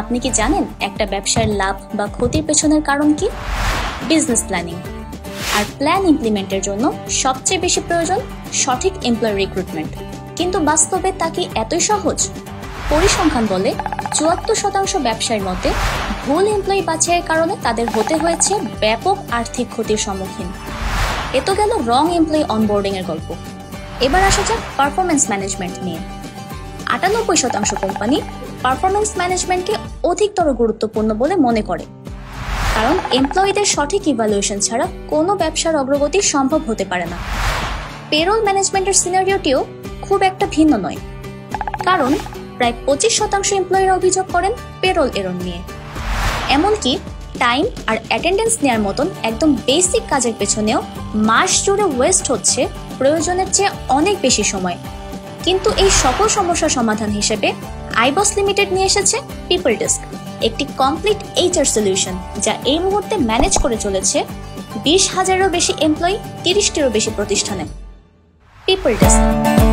আপনি কি জানেন একটা ব্যবসার লাভ বা ক্ষতির পেছনের কারণ কি? বিজনেস প্ল্যানিং আর প্ল্যান ইমপ্লিমেন্টের জন্য সবচেয়ে বেশি প্রয়োজন সঠিক এমপ্লয় রিক্রুটমেন্ট কিন্তু বাস্তবে তা কি এতই সহজ? পরিসংখ্যান বলে চুয়াত্তর শতাংশ ব্যবসায়ীর মতে ভুল এমপ্লয়ি বাছাইয়ের কারণে তাদের হতে হয়েছে ব্যাপক আর্থিক ক্ষতির সম্মুখীন। এ তো গেল রং এমপ্লয়ি অনবোর্ডিং এর গল্প। এবার আসা যাক পারফরমেন্স ম্যানেজমেন্ট নিয়ে। আটানব্বই শতাংশ কোম্পানি পারফরমেন্স ম্যানেজমেন্টকে অধিকতর গুরুত্বপূর্ণ বলে মনে করে। কারণ এমপ্লয়ীদের সঠিক ইভ্যালুয়েশন ছাড়া কোনো ব্যবসার অগ্রগতি সম্ভব হতে পারে না। পেরোল ম্যানেজমেন্টের সিনারিওটিও খুব একটা ভিন্ন নয়। কারণ প্রায় পঁচিশ শতাংশ এমপ্লয়িরা অভিযোগ করেন পেরোল এরর নিয়ে। এমনকি টাইম আর অ্যাটেন্ডেন্স নেওয়ার মতন একদম বেসিক কাজের পেছনেও মাস জুড়ে ওয়েস্ট হচ্ছে প্রয়োজনের চেয়ে অনেক বেশি সময়। কিন্তু এই সকল সমস্যার সমাধান হিসেবে আইবস লিমিটেড নিয়ে এসেছে পিপল ডেস্ক, একটি কমপ্লিট এইচআর সলিউশন যা এই মুহূর্তে ম্যানেজ করে চলেছে বিশ হাজারেরও বেশি এমপ্লয়ি, তিরিশটিরও বেশি প্রতিষ্ঠানে। People Desk.